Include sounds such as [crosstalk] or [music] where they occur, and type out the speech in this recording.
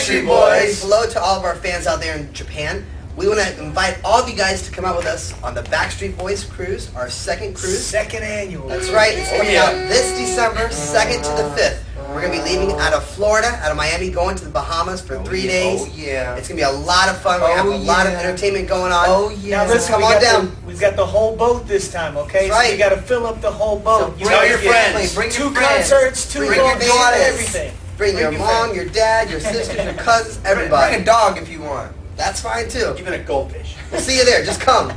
Backstreet Boys. Hello to all of our fans out there in Japan. We want to invite all of you guys to come out with us on the Backstreet Boys cruise, our second cruise. Second annual. That's right. It's Oh, coming out this December 2nd to the 5th. We're going to be leaving out of Florida, out of Miami, going to the Bahamas for oh, three days. Oh yeah. It's going to be a lot of fun. We're going to Oh, have a oh, lot of entertainment going on. Oh yeah. Now yeah. listen, Come we on got down. The, we've got the whole boat this time, okay? That's So you got to fill up the whole boat. you bring gotta your get friends. Bring two your friends. concerts, two Bring your bands, everything. Bring, your mom, your dad, your [laughs] sisters, your cousins, everybody. Bring a dog if you want. That's fine too. Even a goldfish. We'll see you there. Just come.